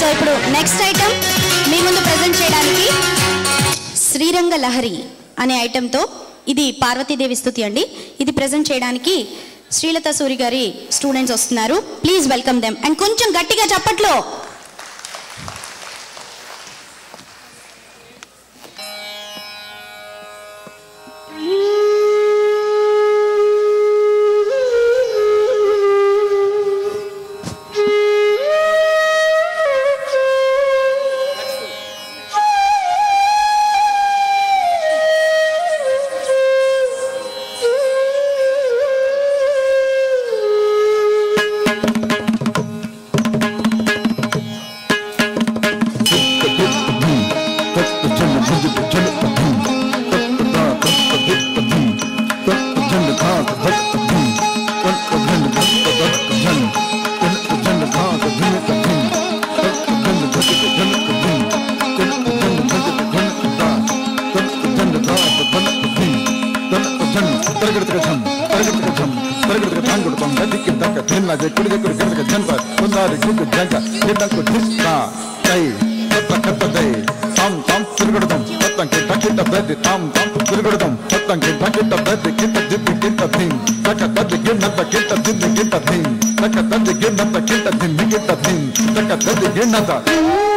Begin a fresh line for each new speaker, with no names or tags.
So ఇప్పుడు next item మీ ముందు present చేయడానికి శ్రీరంగ లహరి అనే ఐటెంతో ఇది పార్వతీదేవి స్థుతి అండి. ఇది ప్రజెంట్ చేయడానికి శ్రీలత సూరి గారి స్టూడెంట్స్ వస్తున్నారు. ప్లీజ్ వెల్కమ్ దెమ్ అండ్ కొంచెం గట్టిగా చప్పట్లో.
나제 꾸리게 꾸리 그래서 전과 군다리 죽고 장가 대단고 디스타 다이 됐다 갔다 다이 탐탐 들거든 됐다 기타 기타 베디 탐탐 들거든 됐다 기타 기타 베디 기타 디디 기타 띵 다가 다디 기타 기타 디디 기타 띵 다가 다디 기타 기타 디디 기타 띵 다가 다디 기타